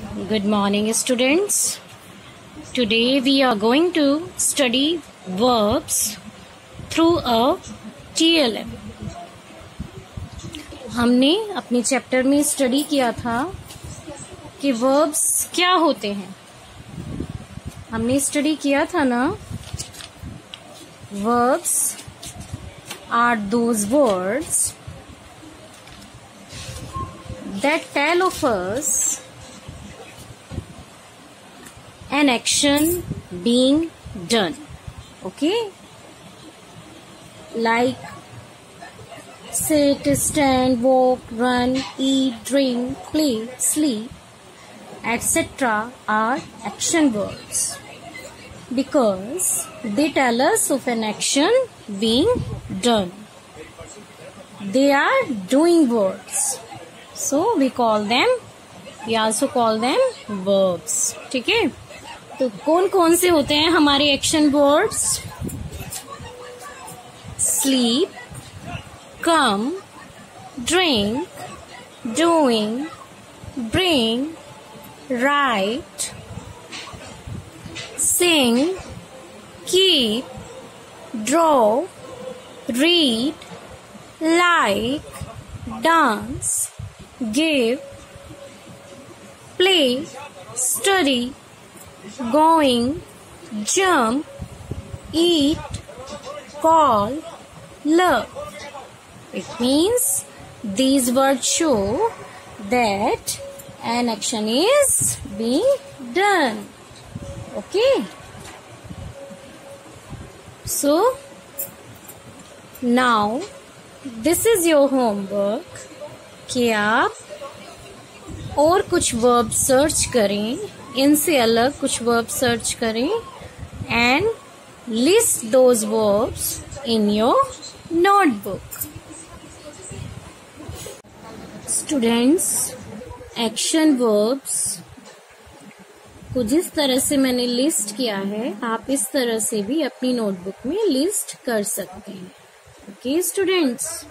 Good morning students today we are going to study verbs through a tlm हमने अपने chapter में study किया था कि वर्ब्स क्या होते हैं। हमने स्टडी किया था ना verbs are those words that tell of us an action being done okay like sit stand walk run eat drink play sleep etc are action words because they tell us of an action being done. They are doing words. So we call them, we also call them verbs. ठीक है तो कौन कौन से होते हैं हमारे action words sleep come drink doing bring write sing keep draw read like dance give play study going, jump, eat, call, love. It means these words show that an action is being done. okay so now this is your homework कि आप और कुछ verb search करें इनसे अलग कुछ verb search करें and list those verbs in your notebook students action verbs को जिस तरह से मैंने लिस्ट किया है, आप इस तरह से भी अपनी नोटबुक में लिस्ट कर सकते हैं। Okay students